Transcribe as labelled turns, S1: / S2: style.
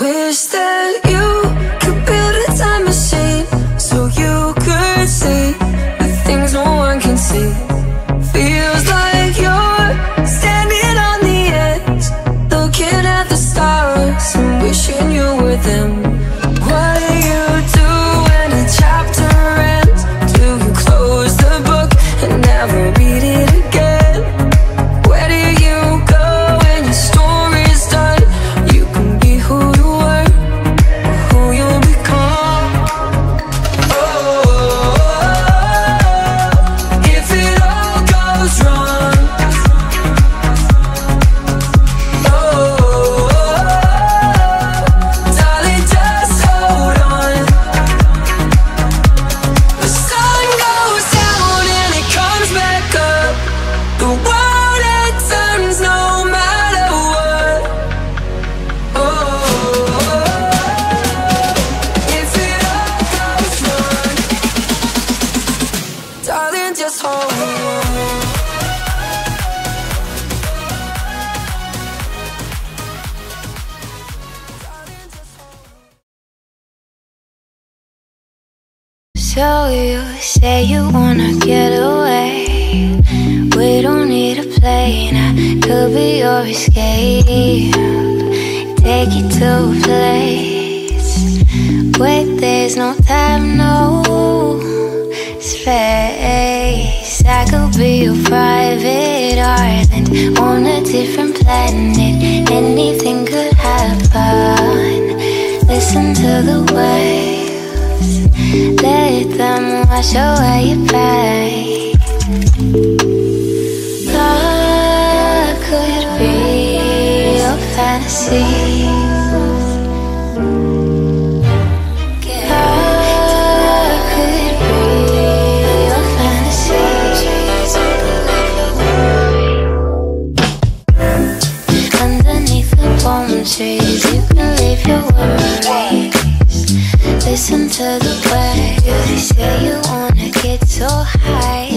S1: wish that you could build a time machine so you could see the things no one can see.
S2: So you say you wanna get away. We don't need a plane. I could be your escape. Take you to a place. Wait, there's no time, no space. Be your private island on a different planet. Anything could happen. Listen to the waves. Let them wash away your pain. Love could be your fantasy. Trees, you can leave your worries. Listen to the way they say you wanna get so high.